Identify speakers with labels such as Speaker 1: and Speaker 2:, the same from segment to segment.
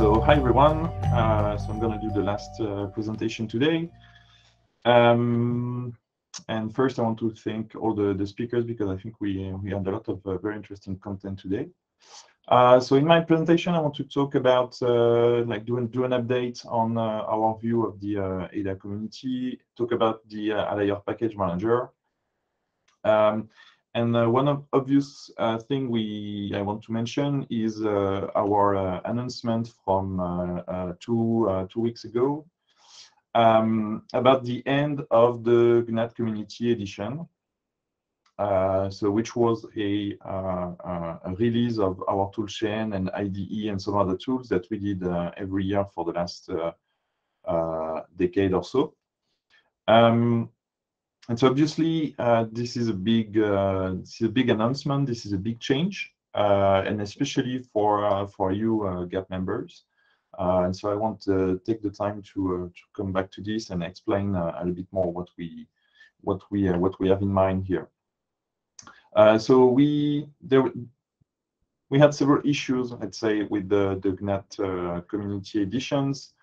Speaker 1: So hi everyone. Uh, so I'm going to do the last uh, presentation today. Um, and first, I want to thank all the, the speakers because I think we we had a lot of uh, very interesting content today. Uh, so in my presentation, I want to talk about uh, like doing do an update on uh, our view of the ADA community, talk about the uh, package manager. Um, and uh, one obvious uh, thing we I want to mention is uh, our uh, announcement from uh, uh, two weeks ago um, about the end of the GNAT Community Edition. so which was a, a, release of our toolchain and IDE and some other tools that we did every year for the last decade or so. Um, and so obviously, uh, this is a big uh, this is a big announcement. This is a big change, uh, and especially for uh, for you uh, GAP members. Uh, and so I want to take the time to to come back to this and explain a little bit more what we what we what we have in mind here. so we there we had several issues, I'd say, with the the GNAT community editions.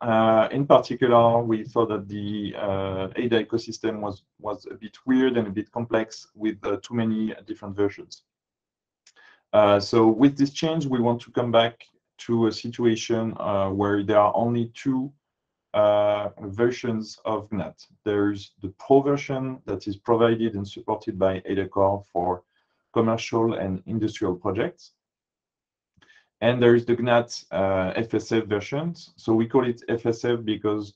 Speaker 1: Uh, in particular, we thought that the uh, ADA ecosystem was, was a bit weird and a bit complex with uh, too many different versions. Uh, so with this change, we want to come back to a situation uh, where there are only two uh, versions of GNAT. There's the Pro version that is provided and supported by AdaCore for commercial and industrial projects. And there is the GNAT uh, FSF versions. So we call it FSF because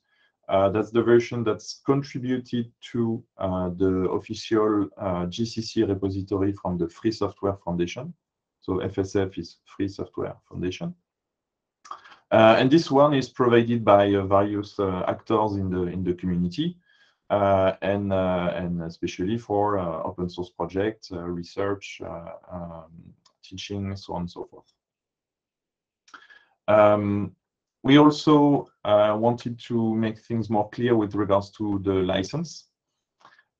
Speaker 1: uh, that's the version that's contributed to uh, the official uh, GCC repository from the Free Software Foundation. So FSF is Free Software Foundation. Uh, and this one is provided by uh, various actors in the in the community, and and especially for open source projects, research, um, teaching, so on and so forth. Um, we also uh, wanted to make things more clear with regards to the license,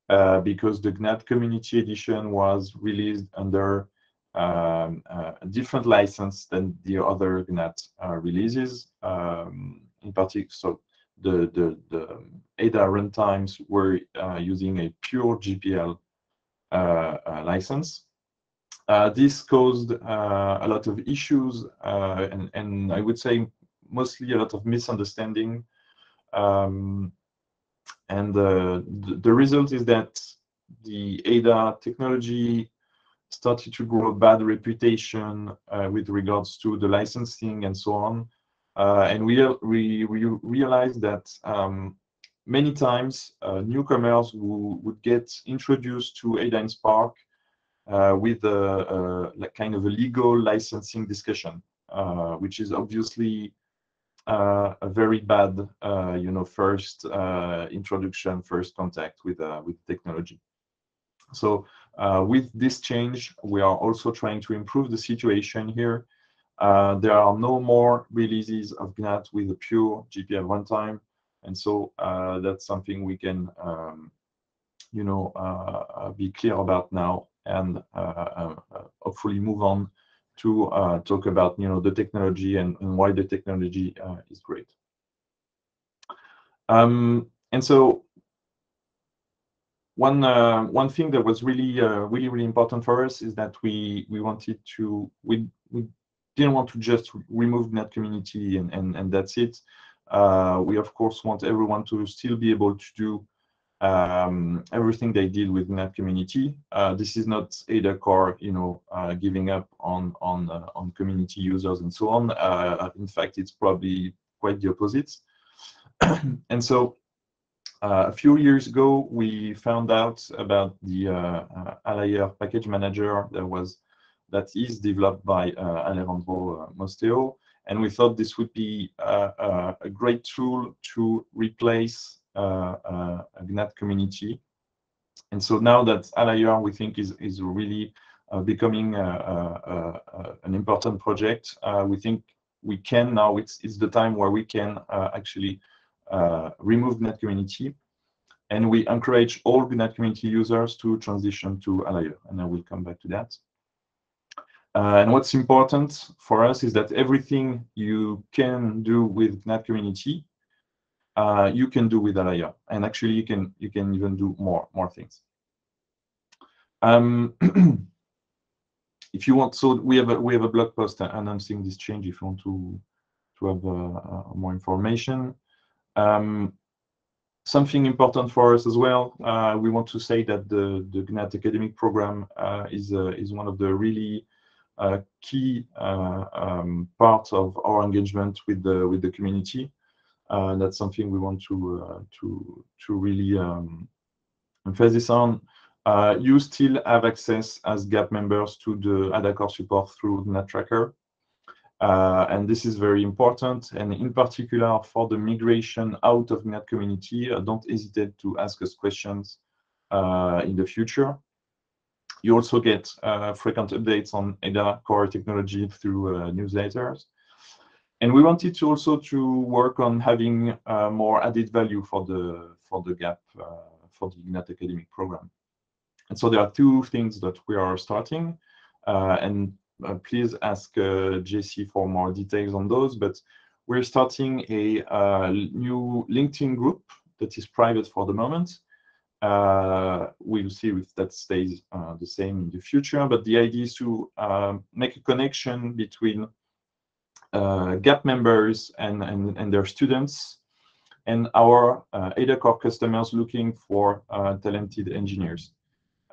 Speaker 1: uh, because the GNAT Community Edition was released under um, a different license than the other GNAT uh, releases. Um, in particular, so the, ADA runtimes were using a pure GPL license. Uh, this caused uh, a lot of issues uh, and, and I would say mostly a lot of misunderstanding. Um, and the, the result is that the ADA technology started to grow a bad reputation uh, with regards to the licensing and so on. Uh, and we, we, we realized that um, many times uh, newcomers who would get introduced to ADA in Spark with a, a, kind of a legal licensing discussion, uh, which is obviously uh, a very bad, you know, first introduction, first contact with with technology. So with this change, we are also trying to improve the situation here. Uh, there are no more releases of GNAT with a pure GPL runtime, and so uh, that's something we can, um, you know, uh, be clear about now and uh, uh, hopefully move on to uh, talk about you know the technology and, why the technology is great. Um, and so one uh, one thing that was really uh, really really important for us is that we we wanted to we we didn't want to just remove GNAT community and that's it. Uh, we of course want everyone to still be able to do um, everything they did with GNAT community. Uh, this is not AdaCore, you know, uh, giving up on on uh, on community users and so on. Uh, in fact, it's probably quite the opposite. and so, uh, a few years ago, we found out about the uh, Alire package manager that was that is developed by Alejandro Mosteo, and we thought this would be a great tool to replace uh, uh, Uh, uh, GNAT community. And so now that Alire, we think, is, really uh, becoming uh, an important project, we think we can now, it's, the time where we can actually remove GNAT community and we encourage all GNAT community users to transition to Alire, and I will come back to that. Uh, and what's important for us is that everything you can do with GNAT community, uh, you can do with Alire. And actually, you can you can even do more more things. Um, if you want, so we have a we have a blog post announcing this change. If you want to to have uh, uh more information. Um, something important for us as well. Uh, we want to say that the the GNAT academic program uh, is uh, is one of the really key um, parts of our engagement with the with the community. That's something we want to to to really um, emphasize on. Uh, you still have access as GAP members to the AdaCore support through GNAT Tracker. Uh, and this is very important. And in particular, for the migration out of GNAT community, uh, don't hesitate to ask us questions uh, in the future. You also get uh, frequent updates on AdaCore technology through uh, newsletters. And we wanted to also to work on having more added value for the for the GAP for the GNAT academic program. And so there are two things that we are starting, uh, and uh, please ask uh, JC for more details on those. But we're starting a uh, new LinkedIn group that is private for the moment. Uh, we'll see if that stays uh, the same in the future. But the idea is to um, make a connection between GAP members and, and, and their students and our uh, AdaCore customers looking for talented engineers.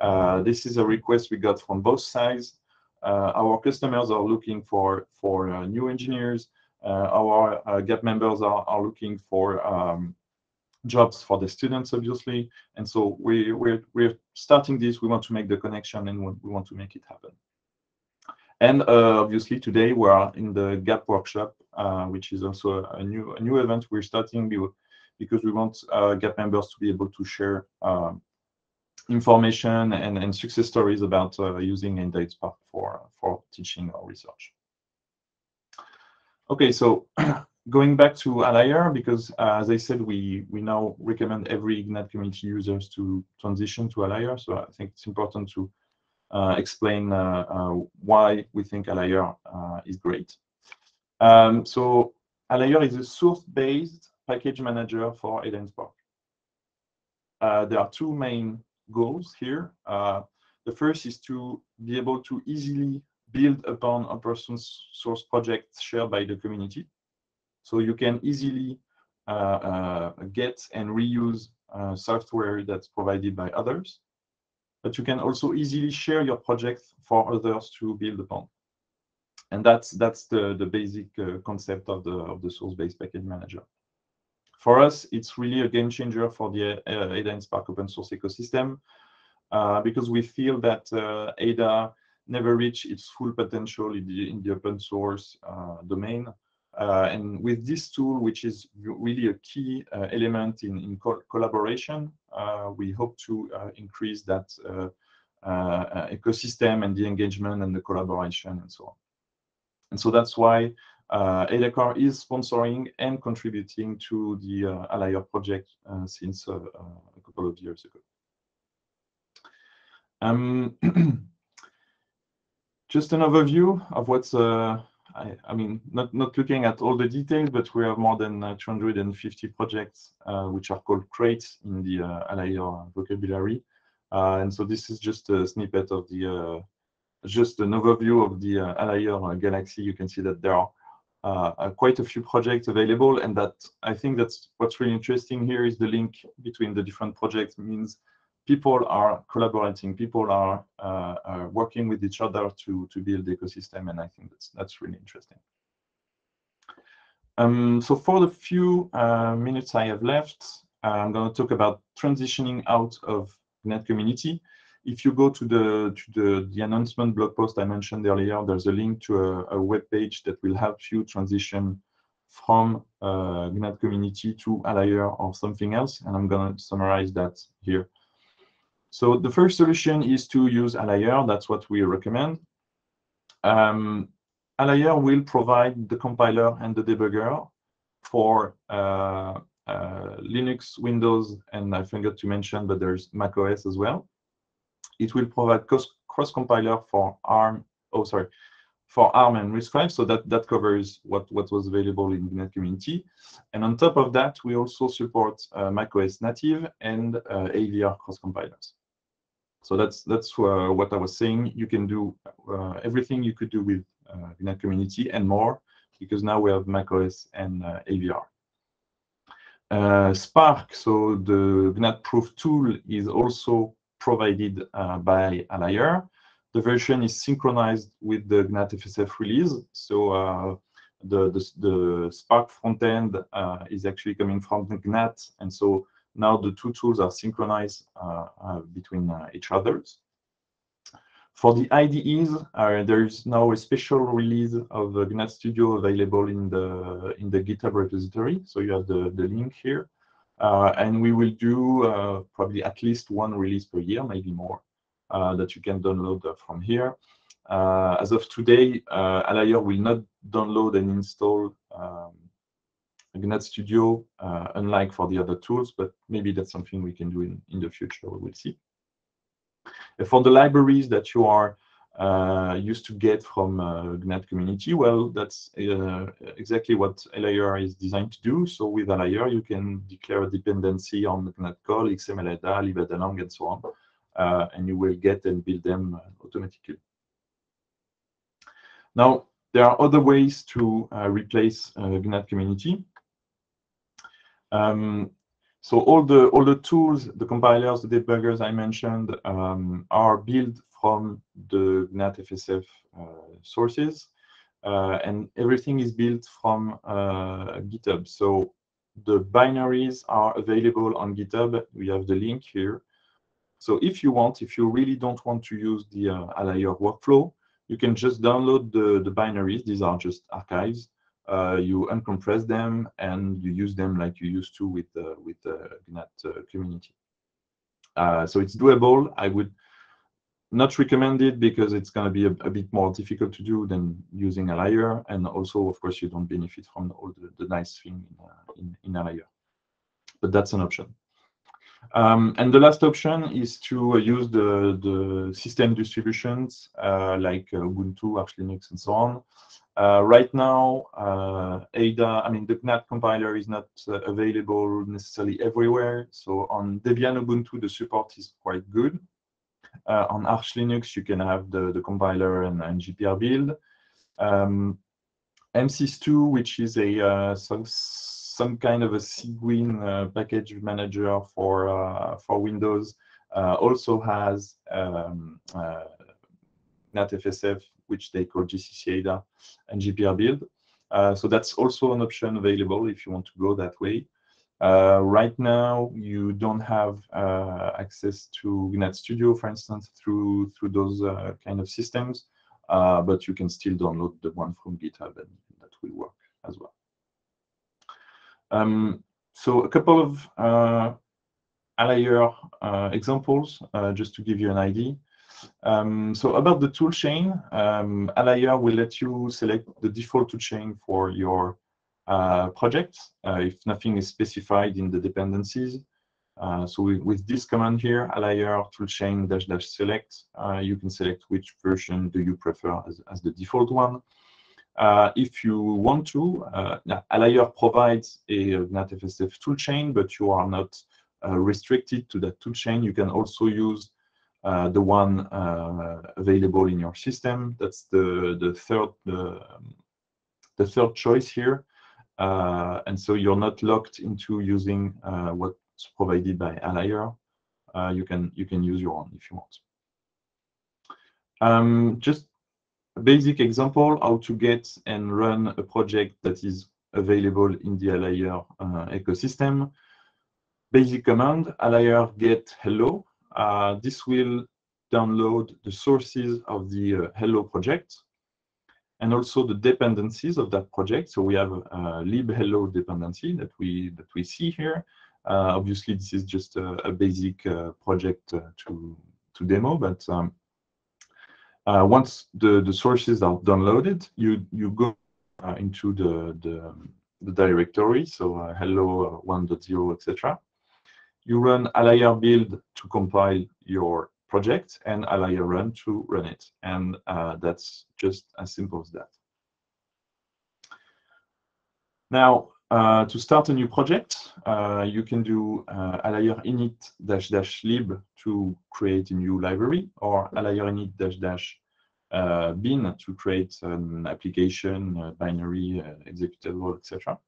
Speaker 1: Uh, this is a request we got from both sides. Uh, our customers are looking for for uh, new engineers. our GAP members are, are looking for um, jobs for the students, obviously. And so we, we're, we're starting this. We want to make the connection and we want to make it happen. And uh, obviously today we are in the GAP workshop, uh, which is also a new a new event we're starting because we want uh, GAP members to be able to share um, information and, and success stories about using Spark for, for teaching or research. Okay, so going back to Alire, because uh, as I said, we, we now recommend every GNAT community users to transition to Alire. So I think it's important to explain uh, uh, why we think uh, is great. Um, so Alire is a source-based package manager for Ada Spark. there are two main goals here. Uh, the first is to be able to easily build upon a person's source project shared by the community. So you can easily uh, uh, get and reuse uh, software that's provided by others. But you can also easily share your project for others to build upon. And that's that's the, the basic uh, concept of the of the source-based package manager. For us, it's really a game changer for the uh, Ada and Spark open source ecosystem uh, because we feel that uh, Ada never reached its full potential in the, in the open source domain. Uh, and with this tool, which is really a key uh, element in, in co collaboration, uh, we hope to increase that ecosystem and the engagement and the collaboration and so on. And so that's why uh, AdaCore is sponsoring and contributing to the uh, Alire project uh, since uh, a couple of years ago. Um, just an overview of what's, I, I, mean, not, not looking at all the details, but we have more than 250 projects which are called crates in the Alire vocabulary. and so this is just a snippet of the just an overview of the uh, Alire Galaxy, you can see that there are uh, uh, quite a few projects available and that I think that's what's really interesting here is the link between the different projects means people are collaborating, people are uh, uh, working with each other to, to build the ecosystem and I think that's, that's really interesting. Um, so for the few uh, minutes I have left, I'm going to talk about transitioning out of GNAT community if you go to the to the, the announcement blog post I mentioned earlier, there's a link to a, a web page that will help you transition from uh, GNAT community to Alire or something else, and I'm going to summarize that here. So the first solution is to use Alire. That's what we recommend. Um, will provide the compiler and the debugger for uh, uh, Linux, Windows, and I forgot to mention, but there's macOS as well. It will provide cross-compiler for ARM oh, sorry, for ARM and RISC-V. So that, that covers what, what was available in the community. And on top of that, we also support uh, macOS native and uh, AVR cross compilers. So that's that's uh, what I was saying. You can do uh, everything you could do with uh, GNAT community and more, because now we have macOS and uh, AVR. Uh, Spark, so the gnatprove tool is also provided uh, by Alire. The version is synchronized with the GNAT FSF release. So the, the, the, Spark frontend is actually coming from the GNAT, and so now the two tools are synchronized uh, uh, between uh, each others. For the IDEs, there is now a special release of GNAT Studio available in the in the GitHub repository. So you have the, the link here. And we will do probably at least one release per year, maybe more, that you can download from here. as of today, Alire will not download and install um, GNAT Studio, uh, unlike for the other tools, but maybe that's something we can do in, in the future, we will see. For the libraries that you are uh, used to get from uh, GNAT community, well, that's uh, exactly what Alire is designed to do. So with Alire, you can declare a dependency on GNATcoll, XML XMLADA, libadalang, and so on, uh, and you will get and build them uh, automatically. Now, there are other ways to replace GNAT community. Um, so all the all the tools, the compilers, the debuggers I mentioned um, are built from the GNAT FSF uh, sources, uh, and everything is built from uh, GitHub. So the binaries are available on GitHub. We have the link here. So if you want, if you really don't want to use the uh, Alire workflow, you can just download the, the binaries. These are just archives you uncompress them and you use them like you used to with uh, with the GNAT uh, community. Uh, so it's doable. I would not recommend it because it's going to be a, a, bit more difficult to do than using Alire. and also, of course, you don't benefit from all the, the nice thing in, uh, in, in Alire. But that's an option. Um, and the last option is to uh, use the, the system distributions uh, like uh, Ubuntu, Arch Linux, and so on. Uh, right now, uh, Ada, I mean, the GNAT compiler is not uh, available necessarily everywhere. So on Debian Ubuntu, the support is quite good. on Arch Linux, you can have the, the compiler and, and GPR build. Um, MSys2, which is a some, some kind of a Cygwin uh, package manager for for Windows also has um, GNAT FSF, which they call GCC Ada and GPR build. so that's also an option available if you want to go that way. Uh, right now, you don't have uh, access to GNAT Studio, for instance, through through those uh, kind of systems, but you can still download the one from GitHub, and that will work as well. Um, so a couple of uh, uh, examples, uh, just to give you an idea. Um, so about the toolchain, um, Alire will let you select the default toolchain for your uh, project uh, if nothing is specified in the dependencies. Uh, so with, this command here, Alire toolchain dash dash select, uh, you can select which version do you prefer as, as the default one. Uh, if you want to, uh, Alire provides a GNAT FSF toolchain, but you are not restricted to that toolchain. You can also use uh, the one uh, available in your system. That's the the third the, third choice here, uh, and so you're not locked into using what's provided by Alire. you can you can use your own if you want. Um, just a basic example how to get and run a project that is available in the uh, ecosystem. Basic command, Alire get hello. Uh, this will download the sources of the uh, hello project and also the dependencies of that project. So we have a lib hello dependency that we that we see here. Uh, obviously, this is just a, a basic uh, project uh, to to demo, but um, uh, once the, the sources are downloaded, you, you go uh, into the, the, the, directory, so uh, hello uh, 1.0, etc. You run Alire build to compile your project and Alire run to run it. And that's just as simple as that. Now, uh, to start a new project, uh, you can do uh, Alire init dash dash lib to create a new library or Alire init dash dash uh, bin to create an application, binary, uh, executable, etc.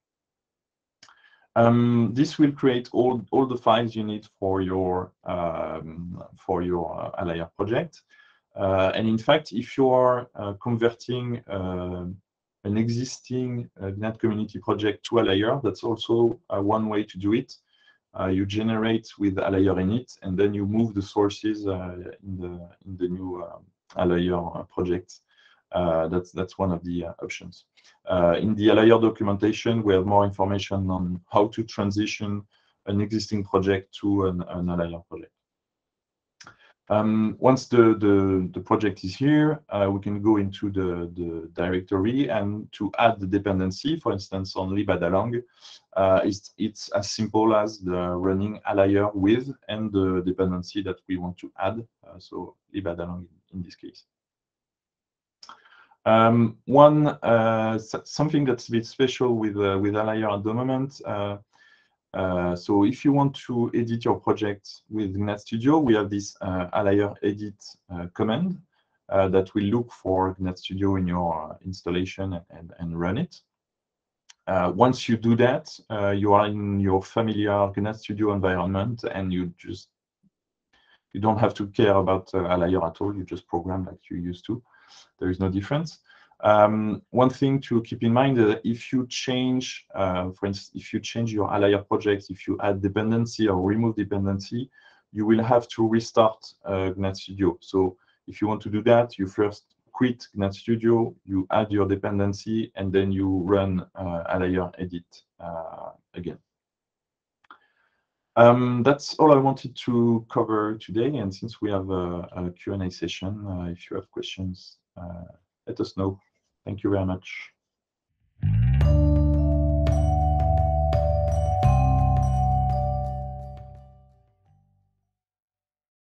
Speaker 1: Um, this will create all, all the files you need for your um, for your uh, Alire project. Uh, and in fact, if you are uh, converting uh, an existing uh, GNAT community project to Alire, that's also one way to do it. you generate with Alire init, and then you move the sources in the in the new um, Alire project. That's that's one of the options. Uh, in the Alire documentation, we have more information on how to transition an existing project to an, an Alire project. Um, once the, the, the, project is here, uh, we can go into the, the directory and to add the dependency, for instance, on libadalang, uh, it's, it's as simple as the running Alire with and the dependency that we want to add, uh, so libadalang in this case. Um, one uh, something that's a bit special with uh, with Alire at the moment. Uh, uh, so if you want to edit your project with GNAT Studio, we have this uh, edit uh, command uh, that will look for GNAT Studio in your installation and, and run it. once you do that, you are in your familiar GNAT Studio environment and you just you don't have to care about uh, at all. You just program like you used to there is no difference. Um, one thing to keep in mind is if you change, uh, for instance, if you change your Alire project, if you add dependency or remove dependency, you will have to restart uh, GNAT Studio. So if you want to do that, you first quit GNAT Studio, you add your dependency, and then you run uh, Alire edit uh, again. Um, that's all I wanted to cover today. And since we have a, a Q&A session, uh, if you have questions, uh, Uh, let us know. Thank you very much.